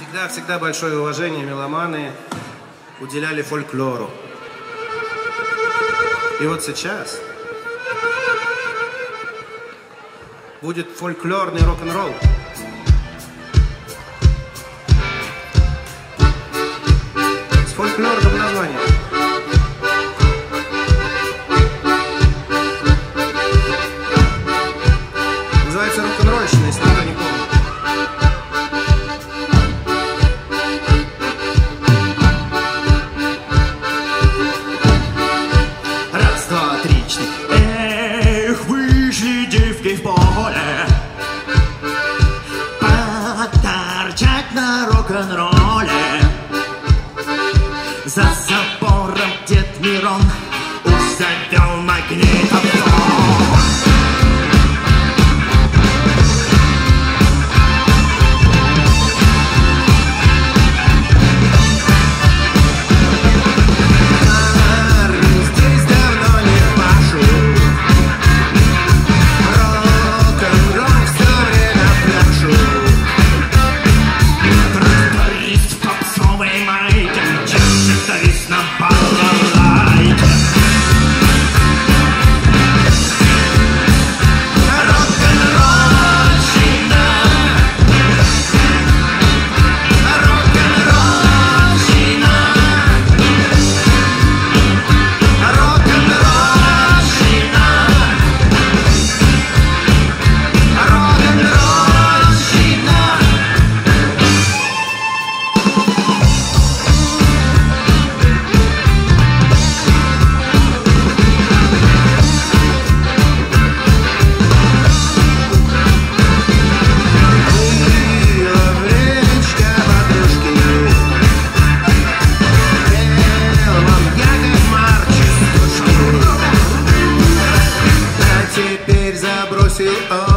Всегда, всегда большое уважение меломаны уделяли фольклору. И вот сейчас будет фольклорный рок-н-ролл. С фольклорным названием. торчать на рок-н-ролле. За забором дед Мирон уж завел магнитофон забросил он. А?